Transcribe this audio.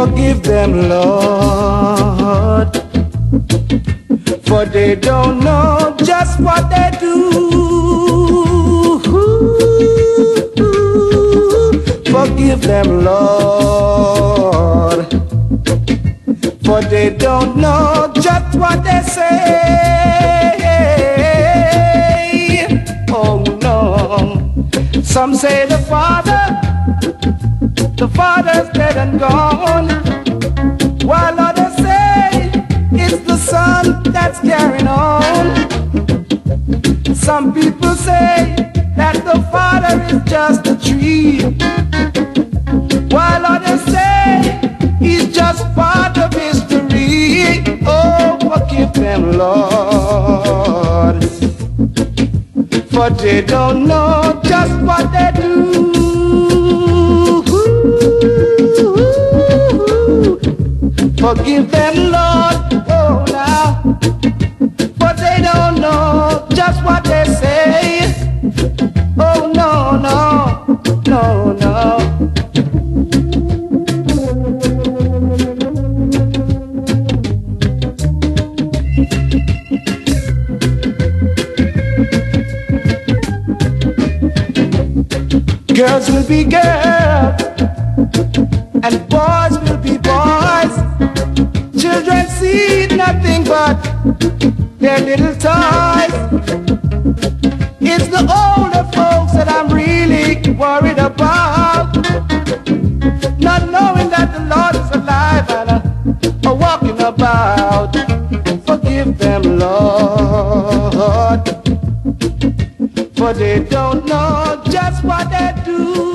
Forgive them, Lord, for they don't know just what they do. Forgive them, Lord, for they don't know just what they say. Oh no, some say the Father the father's dead and gone, while others say it's the son that's carrying on. Some people say that the father is just a tree, while others say he's just part of history. Oh, forgive them, Lord, for they don't know just what they do. Forgive them, Lord, oh now, but they don't know just what they say. Oh no, no, no, no. Girls will be girls, and boys will be boys. See nothing but their little toys. It's the older folks that I'm really worried about. Not knowing that the Lord is alive and uh, walking about. Forgive them, Lord, for they don't know just what they do.